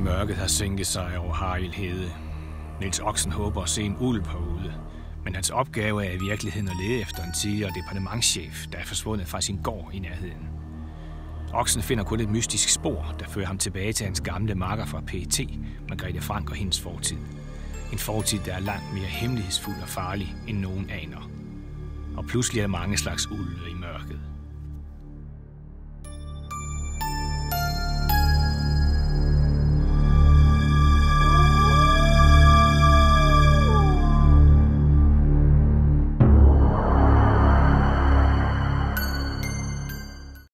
Mørket har sænket sig over Harald Hede. Nils Oksen håber at se en ulv herude. Men hans opgave er i virkeligheden at lede efter en tidligere departementschef, der er forsvundet fra sin gård i nærheden. Oksen finder kun et mystisk spor, der fører ham tilbage til hans gamle marker fra PET, Margrethe Frank og hendes fortid. En fortid, der er langt mere hemmelighedsfuld og farlig, end nogen aner. Og pludselig er der mange slags ulve i mørket.